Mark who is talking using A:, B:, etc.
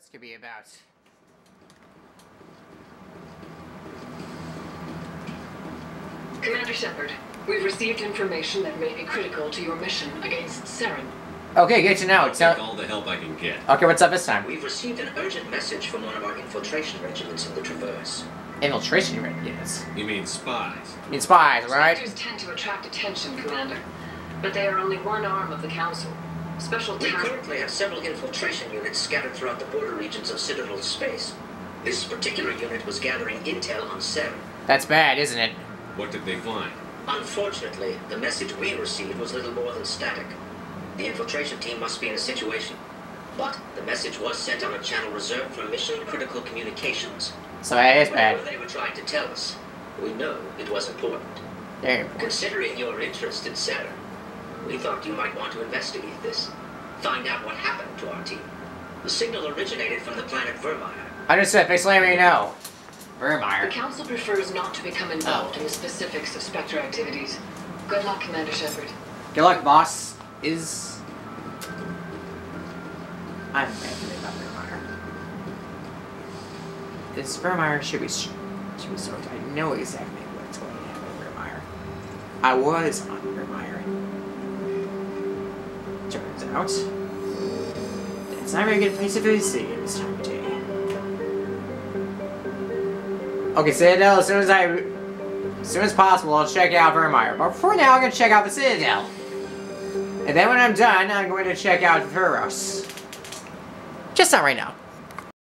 A: this could be about.
B: Commander Shepard, we've received information that may be critical to your mission against Saren.
A: Okay, good to know.
C: I'll take all the help I can get.
A: okay, what's up this time?
D: We've received an urgent message from one of our infiltration regiments in the Traverse.
A: Infiltration units.
C: You mean spies?
A: You mean spies, right?
B: Spectres tend to attract attention, Commander. But they are only one arm of the Council. Special
D: We currently have several infiltration units scattered throughout the border regions of Citadel space. This particular unit was gathering intel on Saren.
A: That's bad, isn't it?
C: What did they find?
D: Unfortunately, the message we received was little more than static. The infiltration team must be in a situation. But the message was sent on a channel reserved for mission-critical communications.
A: So that is
D: Whatever
A: bad.
D: they were trying to tell us, we know it was important.
A: Very important.
D: Considering your interest in Saren, we thought you might want to investigate this. Find out what happened to our team. The signal originated from the planet Virmire.
A: Understood. Please let me know.
B: The Council prefers not to become involved in the specifics of Spectre activities. Good luck, Commander Shepard.
A: Good luck, boss. Is. I'm thinking about Virmire. This Virmire should be. Should be sorted. I know exactly what's going to happen with Virmire. I was on Virmire. Turns out. It's not a very good place to visit at this time of day. Okay, Citadel, as soon as I as soon as possible, I'll check out Virmire. But for now, I'm to check out the Citadel. And then when I'm done, I'm going to check out Feros. Just not right now.